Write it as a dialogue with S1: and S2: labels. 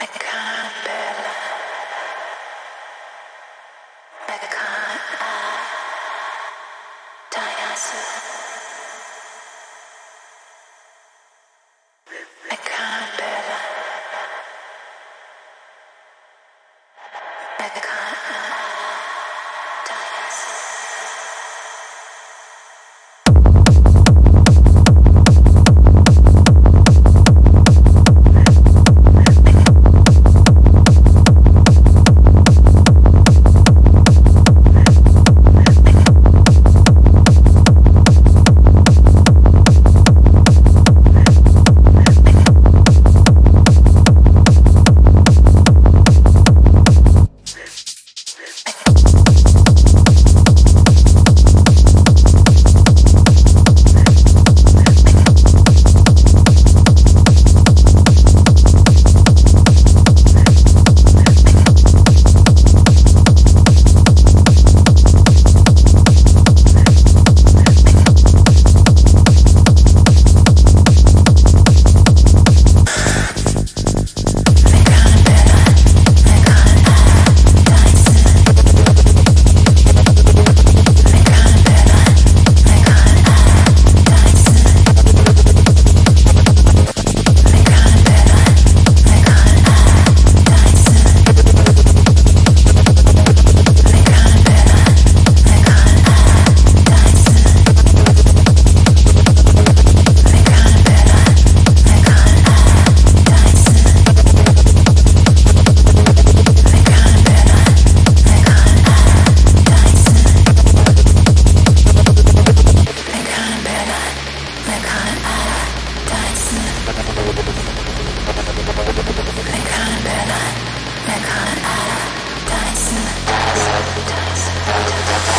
S1: Dyson. Dyson. Dyson.